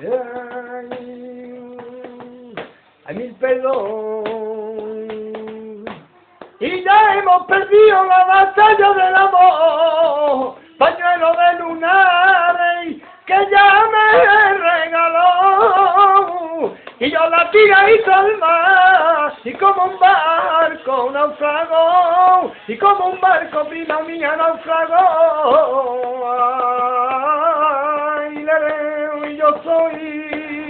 Ay, ay, mil. Y ya hemos perdido la batalla del amor, pañuelo de lunares que ya me regaló. Y yo la tira y mar, y como un barco naufragó, y como un barco, prima mía, naufragó. soy